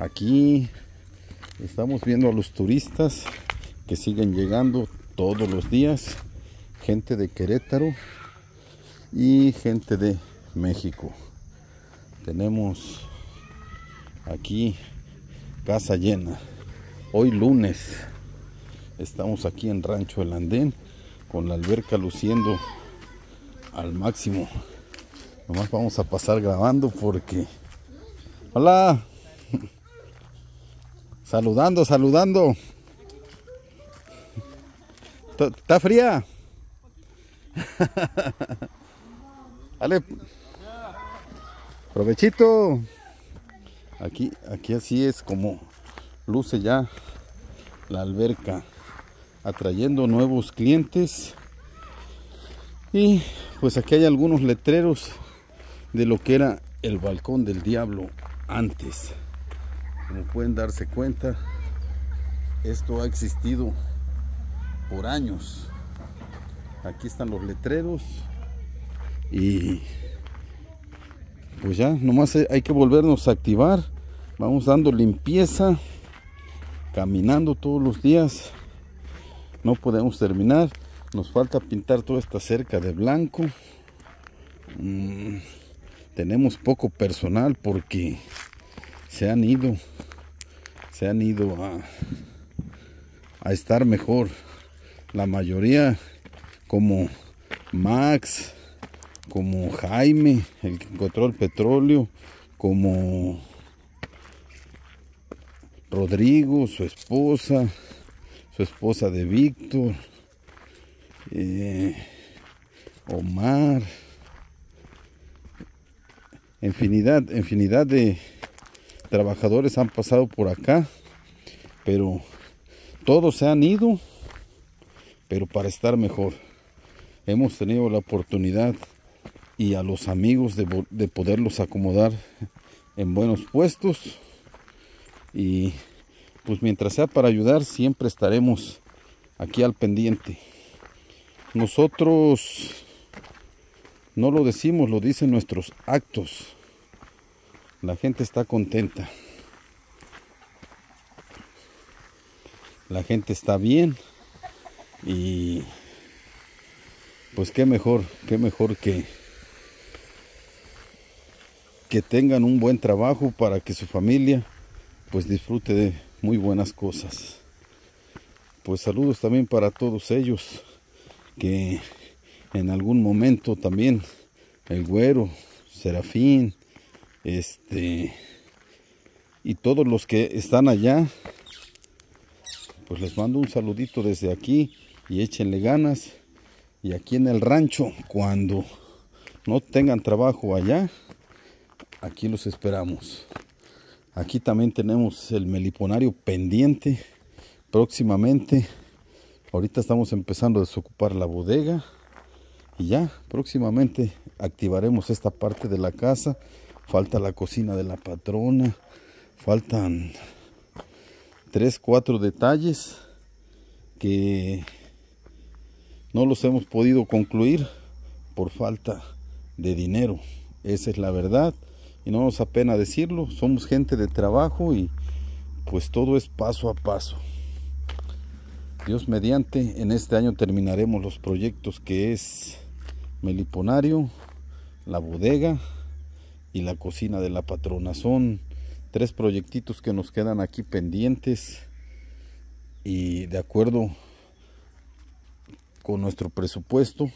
Aquí estamos viendo a los turistas que siguen llegando todos los días. Gente de Querétaro y gente de México. Tenemos aquí casa llena. Hoy lunes estamos aquí en Rancho El Andén con la alberca luciendo al máximo. Nomás vamos a pasar grabando porque... Hola. Saludando, saludando. ¿Está fría? Dale. Provechito. Aquí, aquí así es como luce ya la alberca. Atrayendo nuevos clientes. Y pues aquí hay algunos letreros de lo que era el balcón del diablo antes. Como pueden darse cuenta, esto ha existido por años. Aquí están los letreros y pues ya, nomás hay que volvernos a activar. Vamos dando limpieza, caminando todos los días. No podemos terminar. Nos falta pintar toda esta cerca de blanco. Mm, tenemos poco personal porque se han ido, se han ido a, a estar mejor. La mayoría como Max, como Jaime, el que encontró el petróleo, como Rodrigo, su esposa, su esposa de Víctor, eh, Omar, infinidad, infinidad de trabajadores han pasado por acá, pero todos se han ido, pero para estar mejor. Hemos tenido la oportunidad y a los amigos de, de poderlos acomodar en buenos puestos y pues mientras sea para ayudar siempre estaremos aquí al pendiente. Nosotros no lo decimos, lo dicen nuestros actos. La gente está contenta. La gente está bien. Y pues qué mejor, qué mejor que que tengan un buen trabajo para que su familia pues disfrute de muy buenas cosas. Pues saludos también para todos ellos que en algún momento también el güero, Serafín, este y todos los que están allá, pues les mando un saludito desde aquí y échenle ganas. Y aquí en el rancho, cuando no tengan trabajo allá, aquí los esperamos. Aquí también tenemos el meliponario pendiente próximamente. Ahorita estamos empezando a desocupar la bodega y ya próximamente activaremos esta parte de la casa falta la cocina de la patrona. Faltan tres cuatro detalles que no los hemos podido concluir por falta de dinero. Esa es la verdad. Y no nos apena decirlo. Somos gente de trabajo y pues todo es paso a paso. Dios mediante, en este año terminaremos los proyectos que es meliponario, la bodega y la cocina de la patrona. Son tres proyectitos que nos quedan aquí pendientes y de acuerdo con nuestro presupuesto,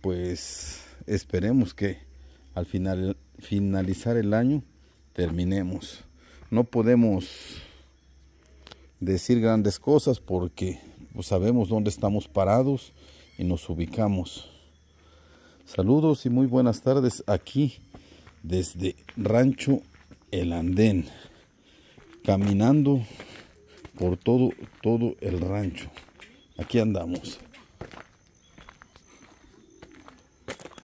pues esperemos que al final, finalizar el año terminemos. No podemos decir grandes cosas porque pues, sabemos dónde estamos parados y nos ubicamos. Saludos y muy buenas tardes aquí desde Rancho El Andén, caminando por todo, todo el rancho. Aquí andamos.